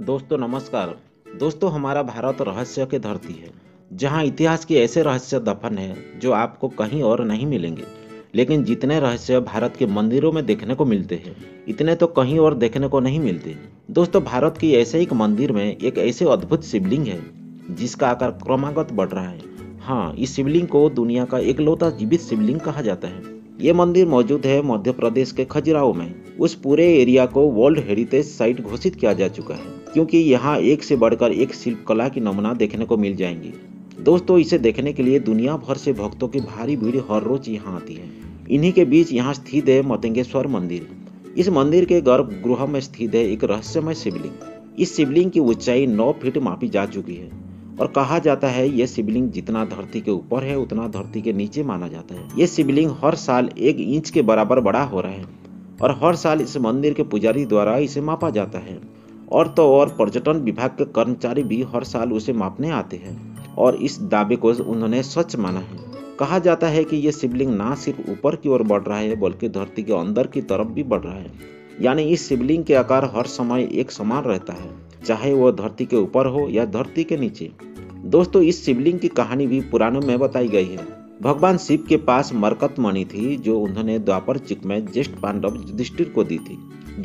दोस्तों, नमस्कार। दोस्तों, हमारा भारत रहस्य की धरती है, जहाँ इतिहास के ऐसे रहस्य दफन हैं जो आपको कहीं और नहीं मिलेंगे। लेकिन जितने रहस्य भारत के मंदिरों में देखने को मिलते हैं, इतने तो कहीं और देखने को नहीं मिलते। दोस्तों, भारत की ऐसे एक मंदिर में एक ऐसे अद्भुत शिवलिंग है, जिसका आकार क्रमागत बढ़ रहा है। हाँ इस शिवलिंग को दुनिया का एकलौता जीवित शिवलिंग कहा जाता है। ये मंदिर मौजूद है मध्य प्रदेश के खजुराहो में। उस पूरे एरिया को वर्ल्ड हेरिटेज साइट घोषित किया जा चुका है। क्योंकि यहाँ एक से बढ़कर एक शिल्प कला की नमूना देखने को मिल जाएँगी। दोस्तों, इसे देखने के लिए दुनिया भर से भक्तों की भारी भीड़ हर रोज यहाँ आती है। इन्हीं के बीच यहाँ स्थित है मतंगेश्वर मंदिर। इस मंदिर के गर्भगृह में स्थित है एक रहस्यमय शिवलिंग। इस शिवलिंग की ऊंचाई नौ फीट मापी जा चुकी है और कहा जाता है यह शिवलिंग जितना धरती के ऊपर है, उतना धरती के नीचे माना जाता है। ये शिवलिंग हर साल एक इंच के बराबर बड़ा हो रहा है और हर साल इस मंदिर के पुजारी द्वारा इसे मापा जाता है। और तो और पर्यटन विभाग के कर्मचारी भी हर साल उसे मापने आते हैं। और इस दावे को उन्होंने सच माना है। कहा जाता है कि ये शिवलिंग ना सिर्फ़ ऊपर की ओर बढ़ रहा है, बल्कि धरती के अंदर की तरफ़ भी बढ़ रहा है। यानी इस शिवलिंग के आकार हर समय एक समान रहता है, चाहे वह धरती के ऊपर हो या धरती के नीचे। दोस्तों, इस शिवलिंग की कहानी भी पुराणों में बताई गई है। भगवान शिव के पास मरकत मणि थी, जो उन्होंने द्वापर चिक में ज्येष्ठ पांडव युधिष्ठिर को दी थी।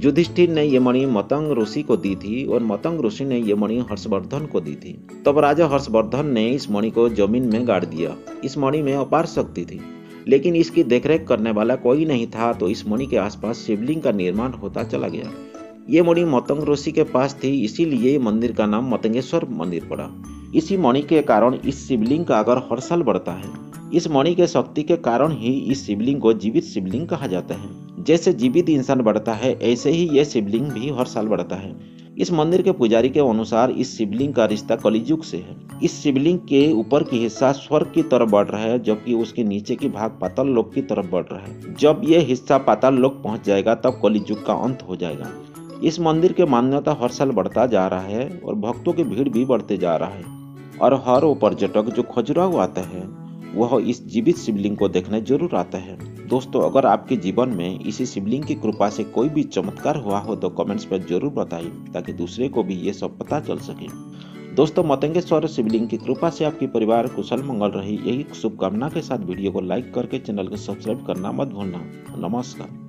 युधिष्ठिर ने ये मणि मतंग ऋषि को दी थी और मतंग ऋषि ने ये मणि हर्षवर्धन को दी थी। तब राजा हर्षवर्धन ने इस मणि को ज़मीन में गाड़ दिया। इस मणि में अपार शक्ति थी। लेकिन इसकी देखरेख करने वाला कोई नहीं था तो इस मणि के आसपास शिवलिंग का निर्माण होता चला गया। ये मणि मतंग ऋषि के पास थी, इसीलिए मंदिर का नाम मतंगेश्वर मंदिर पड़ा। इसी मणि के कारण इस शिवलिंग का अगर हर साल बढ़ता है। इस मणि के शक्ति के कारण ही इस शिवलिंग को जीवित शिवलिंग कहा जाता है। जैसे जीवित इंसान बढ़ता है, ऐसे ही यह शिवलिंग भी हर साल बढ़ता है। इस मंदिर के पुजारी के अनुसार इस शिवलिंग का रिश्ता कलिजुग से है। इस शिवलिंग के ऊपर की हिस्सा स्वर्ग की तरफ़ बढ़ रहा है, जबकि उसके नीचे की भाग पाताल लोक की तरफ़ बढ़ रहा है। जब यह हिस्सा पाताल लोक पहुँच जाएगा, तब कलिजुग का अंत हो जाएगा। इस मंदिर के मान्यता हर साल बढ़ता जा रहा है और भक्तों की भीड़ भी बढ़ते जा रहा है। और हर वो पर्यटक जो खजुराहो आता है वह इस जीवित शिवलिंग को देखने ज़रूर आता है। दोस्तों, अगर आपके जीवन में इसी शिवलिंग की कृपा से कोई भी चमत्कार हुआ हो तो कमेंट्स पर ज़रूर बताइए ताकि दूसरे को भी ये सब पता चल सके। दोस्तों, मतंगेश्वर शिवलिंग की कृपा से आपके परिवार कुशल मंगल रही। यही शुभकामना के साथ वीडियो को लाइक करके चैनल को सब्सक्राइब करना मत भूलना। नमस्कार।